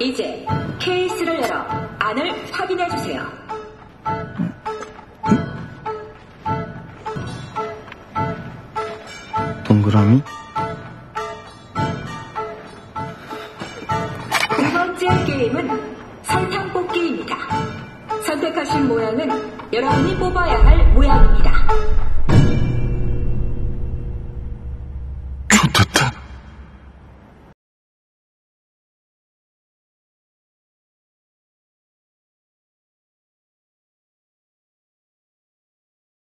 이제 케이스를 열어 안을 확인해 주세요. 동그라미? 두 번째 게임은 설탕 뽑기입니다. 선택하신 모양은 여러분이 뽑아야 할 모양입니다.